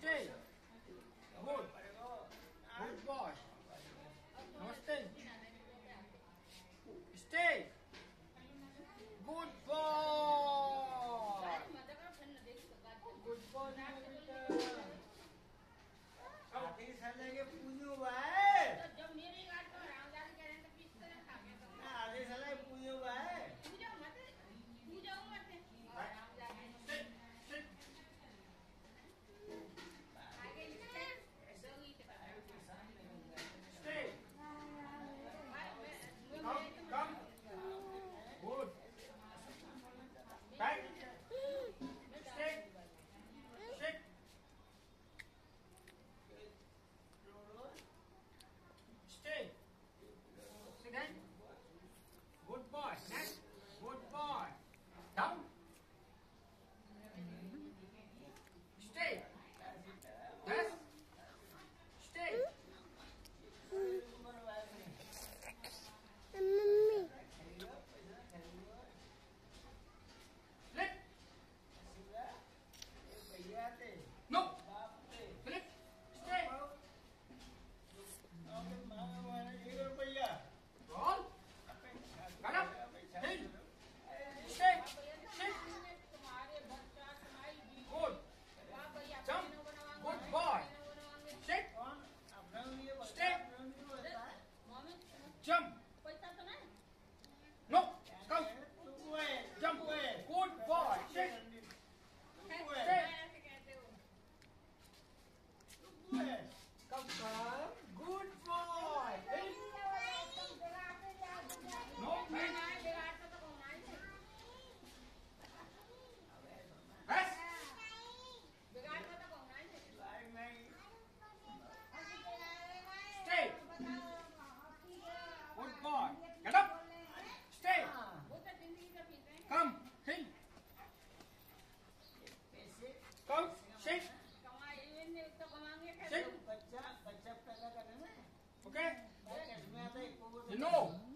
对。Okay? No.